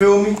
Feel me?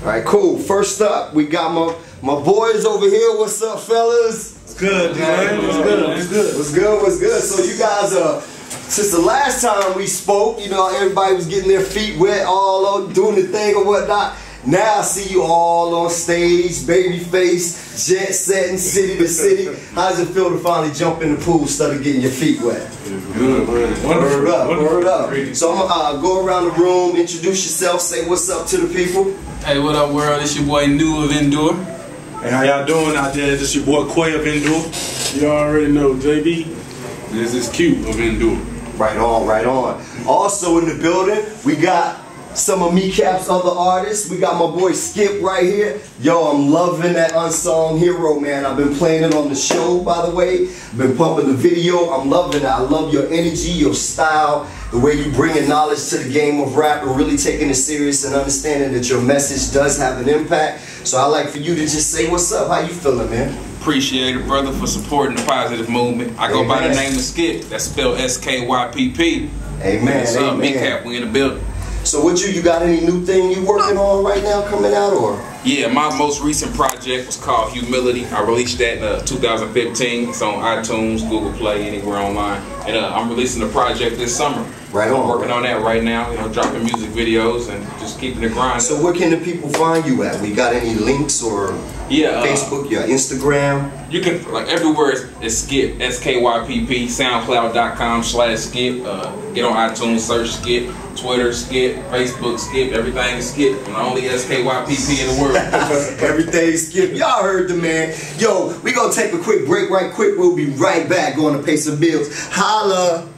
All right, cool. First up, we got my my boys over here. What's up, fellas? It's good, man. What's good? What's good? What's good? What's good? So you guys, uh, since the last time we spoke, you know, everybody was getting their feet wet, all on doing the thing or whatnot. Now I see you all on stage, baby face, jet setting, city to city. How does it feel to finally jump in the pool instead of getting your feet wet? Good, man. Word up, word up. So I'm gonna uh, go around the room, introduce yourself, say what's up to the people. Hey, what up, world? It's your boy New of Endure. Hey, how y'all doing out there? This your boy Quay of Endure. You already know, JB. This is Q of Endure. Right on, right on. Also in the building, we got some of MECAP's other artists. We got my boy Skypp right here. Yo, I'm loving that unsung hero, man. I've been playing it on the show, by the way. Been pumping the video. I'm loving it. I love your energy, your style, the way you bringing knowledge to the game of rap and really taking it serious and understanding that your message does have an impact. So I like for you to just say what's up. How you feeling, man? Appreciate it, brother, for supporting the positive movement. I go by the name of Skypp. That's spelled S K Y P P. Amen. What's up, amen. We in the building. So what you you got any new thing you working on right now coming out or? Yeah, my most recent project was called Humility. I released that in uh, 2015. It's on iTunes, Google Play, anywhere online. And uh, I'm releasing the project this summer. Right I'm on. working on that right now. You know, dropping music videos and just keeping it grinding. So where can the people find you at? We got any links or yeah, uh, Facebook, your Instagram? You can like everywhere is, is Skypp S K Y P P SoundCloud.com slash Skypp. Uh, get on iTunes, search Skypp. Twitter Skypp, Facebook Skypp. Everything is Skypp. I'm the only S K Y P P in the world. Everything Skypp. Y'all heard the man. Yo, we gonna take a quick break right quick. We'll be right back going to pay some bills. Holla.